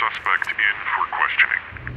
suspect in for questioning.